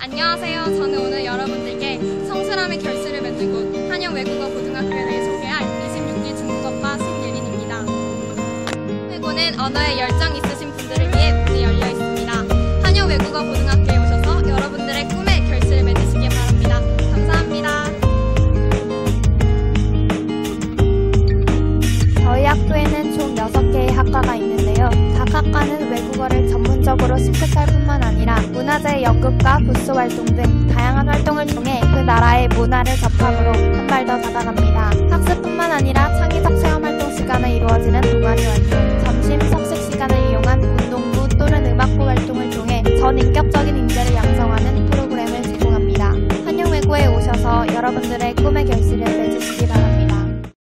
안녕하세요. 저는 오늘 여러분들께 성스람의 결실을 맺는 곳 한영 외국어 고등학교에 대해 소개할 26기 중국어과 신예린입니다. 외고는 언어에 열정 있으신 분들을 위해 문이 열려 있습니다. 한영 외국어 고등학교에 오셔서 여러분들의 꿈의 결실을 맺으시기 바랍니다. 감사합니다. 저희 학교에는 총 6개의 학과가 있는데요. 각 학과는 외국어를 전문적으로 습득할 뿐만 아니라 문화재 연극과 부스 활동 등 다양한 활동을 통해 그 나라의 문화를 접함으로 한 발 더 다가갑니다. 학습뿐만 아니라 창의적 체험 활동 시간에 이루어지는 동아리 활동, 점심 석식 시간을 이용한 운동부 또는 음악부 활동을 통해 전인격적인 인재를 양성하는 프로그램을 제공합니다. 한영외고에 오셔서 여러분들의 결실을